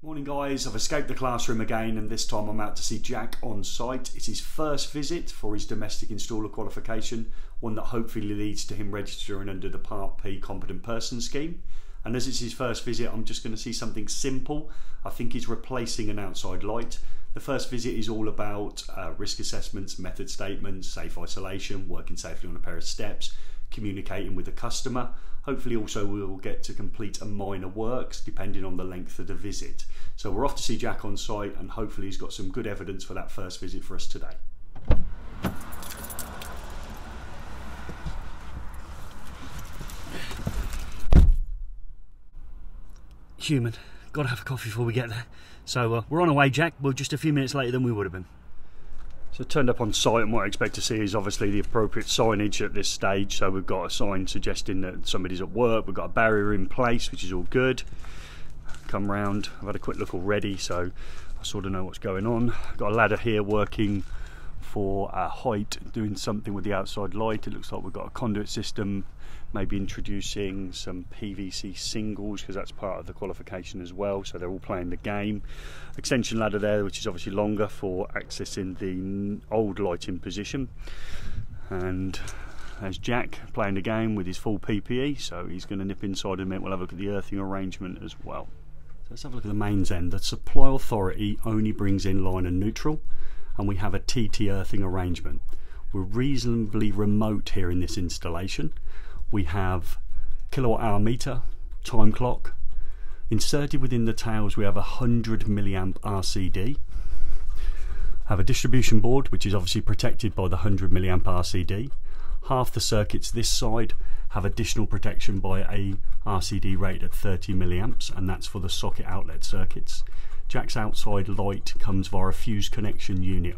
Morning guys, I've escaped the classroom again and this time I'm out to see Jack on site. It's his first visit for his domestic installer qualification, one that hopefully leads to him registering under the Part P Competent Person Scheme. And as it's his first visit, I'm just going to see something simple. I think he's replacing an outside light. The first visit is all about uh, risk assessments, method statements, safe isolation, working safely on a pair of steps, communicating with the customer. Hopefully also we'll get to complete a minor works depending on the length of the visit. So we're off to see Jack on site and hopefully he's got some good evidence for that first visit for us today. Human. Gotta have a coffee before we get there. So uh, we're on our way, Jack. We're just a few minutes later than we would have been. So turned up on site and what I expect to see is obviously the appropriate signage at this stage. So we've got a sign suggesting that somebody's at work. We've got a barrier in place, which is all good. Come round. I've had a quick look already, so I sort of know what's going on. Got a ladder here working for a height, doing something with the outside light. It looks like we've got a conduit system maybe introducing some PVC singles because that's part of the qualification as well. So they're all playing the game. Extension ladder there, which is obviously longer for accessing the old lighting position. And there's Jack playing the game with his full PPE, so he's going to nip inside in a minute. We'll have a look at the earthing arrangement as well. So let's have a look at the mains end. The supply authority only brings in line and neutral, and we have a TT earthing arrangement. We're reasonably remote here in this installation, we have kilowatt hour meter, time clock. Inserted within the tails we have a 100 milliamp RCD. Have a distribution board which is obviously protected by the 100 milliamp RCD. Half the circuits this side have additional protection by a RCD rate at 30 milliamps and that's for the socket outlet circuits. Jack's outside light comes via a fuse connection unit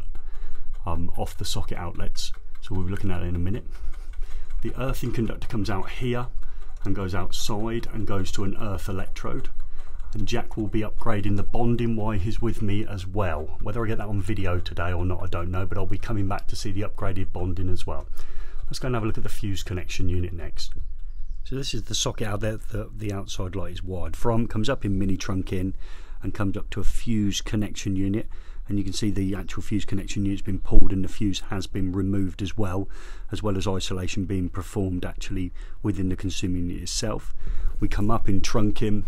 um, off the socket outlets so we'll be looking at it in a minute. The earthing conductor comes out here and goes outside and goes to an earth electrode. And Jack will be upgrading the bonding while he's with me as well. Whether I get that on video today or not, I don't know, but I'll be coming back to see the upgraded bonding as well. Let's go and have a look at the fuse connection unit next. So this is the socket outlet that the outside light is wired from, comes up in mini trunk in and comes up to a fuse connection unit. And you can see the actual fuse connection unit's been pulled and the fuse has been removed as well as well as isolation being performed actually within the consumer unit itself. We come up in trunking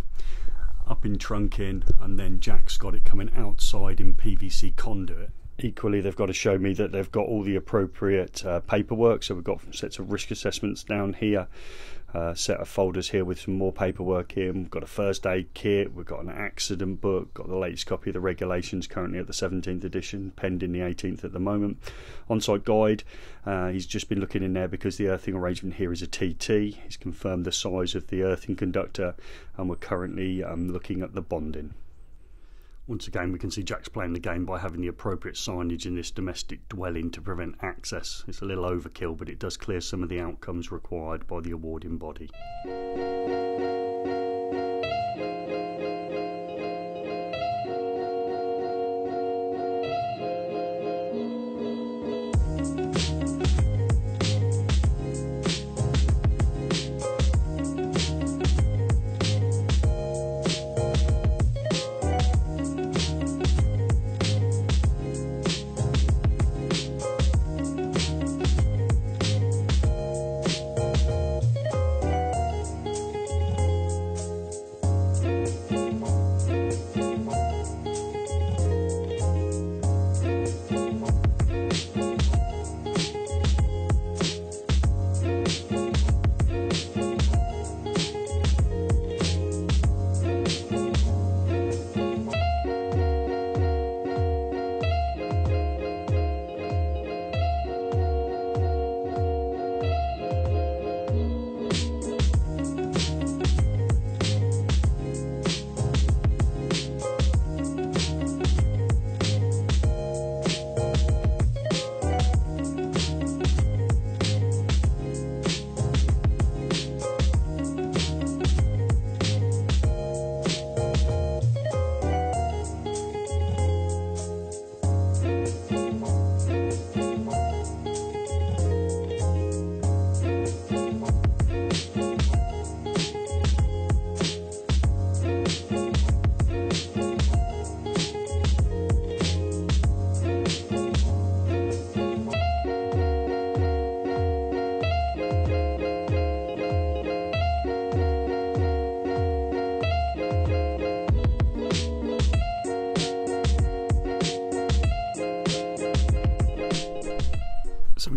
up in trunking and then Jack's got it coming outside in PVC conduit equally they've got to show me that they've got all the appropriate uh, paperwork so we've got sets of risk assessments down here uh, set of folders here with some more paperwork in. We've got a first aid kit, we've got an accident book, got the latest copy of the regulations currently at the 17th edition, pending the 18th at the moment. On site guide, uh, he's just been looking in there because the earthing arrangement here is a TT. He's confirmed the size of the earthing conductor, and we're currently um, looking at the bonding. Once again, we can see Jack's playing the game by having the appropriate signage in this domestic dwelling to prevent access. It's a little overkill, but it does clear some of the outcomes required by the awarding body.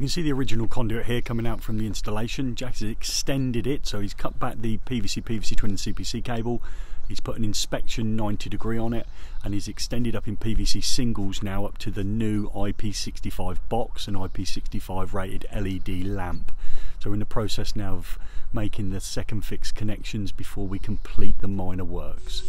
Can see the original conduit here coming out from the installation. Jack has extended it, so he's cut back the PVC PVC twin and CPC cable. He's put an inspection 90 degree on it and he's extended up in PVC singles now up to the new IP65 box and IP65 rated LED lamp. So we're in the process now of making the second fix connections before we complete the minor works.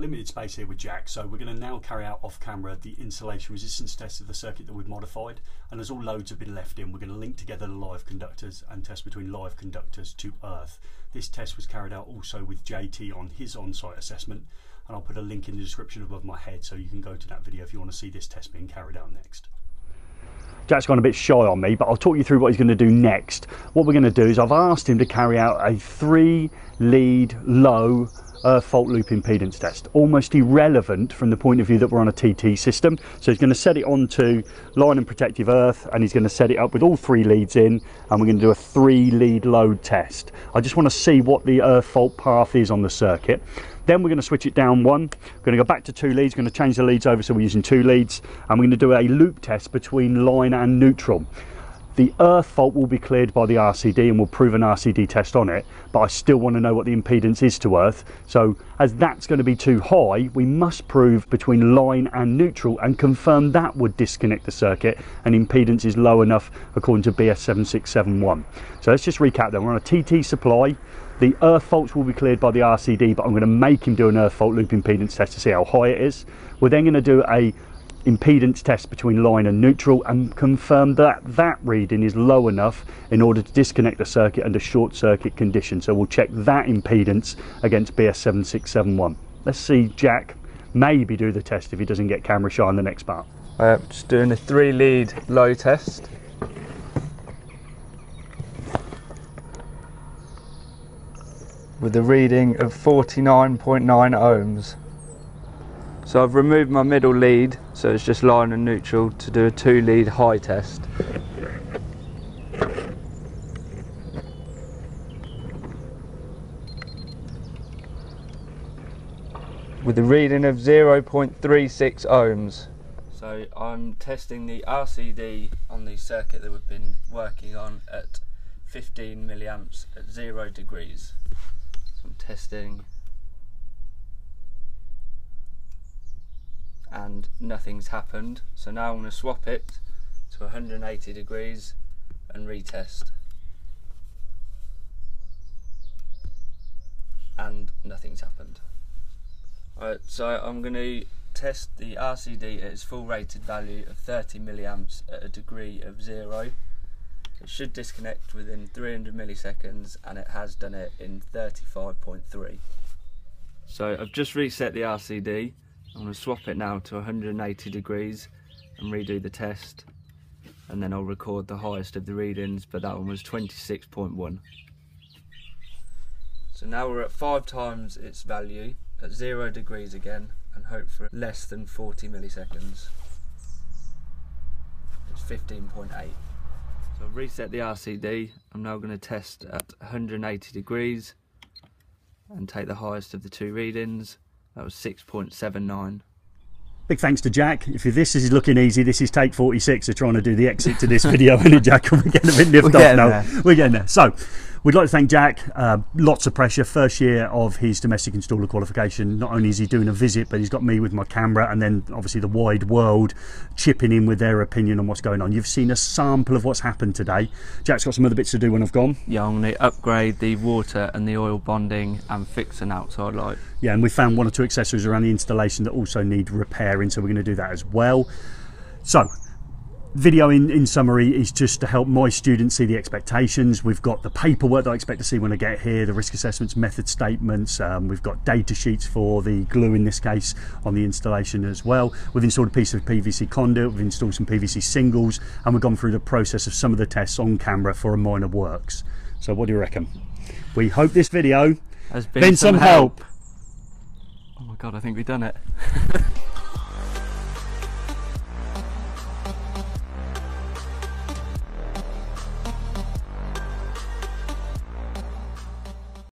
Limited space here with Jack, so we're going to now carry out off camera the insulation resistance test of the circuit that we've modified. And as all loads have been left in, we're going to link together the live conductors and test between live conductors to earth. This test was carried out also with JT on his on site assessment, and I'll put a link in the description above my head so you can go to that video if you want to see this test being carried out next. Jack's gone a bit shy on me, but I'll talk you through what he's going to do next. What we're going to do is I've asked him to carry out a three lead low earth fault loop impedance test. Almost irrelevant from the point of view that we're on a TT system. So he's going to set it onto line and protective earth and he's going to set it up with all three leads in and we're going to do a three lead load test. I just want to see what the earth fault path is on the circuit. Then we're going to switch it down one. We're going to go back to two leads, going to change the leads over so we're using two leads and we're going to do a loop test between line and neutral. The earth fault will be cleared by the RCD and we'll prove an RCD test on it, but I still want to know what the impedance is to earth. So as that's going to be too high, we must prove between line and neutral and confirm that would disconnect the circuit and impedance is low enough according to BS7671. So let's just recap then. We're on a TT supply. The earth faults will be cleared by the RCD, but I'm going to make him do an earth fault loop impedance test to see how high it is. We're then going to do a impedance test between line and neutral and confirm that that reading is low enough in order to disconnect the circuit under short circuit conditions. So we'll check that impedance against BS7671. Let's see Jack maybe do the test if he doesn't get camera shy on the next part. Uh, just doing a three lead low test. With a reading of 49.9 ohms. So I've removed my middle lead, so it's just line and neutral to do a two lead high test. With a reading of 0.36 ohms. So I'm testing the RCD on the circuit that we've been working on at 15 milliamps at zero degrees. So I'm testing and nothing's happened. So now I'm going to swap it to 180 degrees and retest. And nothing's happened. Alright, so I'm going to test the RCD at its full rated value of 30 milliamps at a degree of zero. It should disconnect within 300 milliseconds and it has done it in 35.3. So I've just reset the RCD. I'm going to swap it now to 180 degrees and redo the test and then I'll record the highest of the readings but that one was 26.1. So now we're at five times its value at zero degrees again and hope for less than 40 milliseconds. It's 15.8. So I've reset the RCD. I'm now going to test at 180 degrees and take the highest of the two readings. That was 6.79. Big thanks to Jack. If this is looking easy, this is take 46 of trying to do the exit to this video, and Jack, we're getting a bit nipped off now. there. We're getting there. So, we'd like to thank Jack. Uh, lots of pressure. First year of his domestic installer qualification. Not only is he doing a visit, but he's got me with my camera, and then obviously the wide world chipping in with their opinion on what's going on. You've seen a sample of what's happened today. Jack's got some other bits to do when I've gone. Yeah, I'm going to upgrade the water and the oil bonding and fix an outside light. Yeah, and we found one or two accessories around the installation that also need repairing, so we're going to do that as well. So, video in, in summary is just to help my students see the expectations. We've got the paperwork that I expect to see when I get here, the risk assessments, method statements. Um, we've got data sheets for the glue in this case on the installation as well. We've installed a piece of PVC conduit, we've installed some PVC singles, and we've gone through the process of some of the tests on camera for a minor works. So, what do you reckon? We hope this video Has been, been some help. Oh my God, I think we've done it.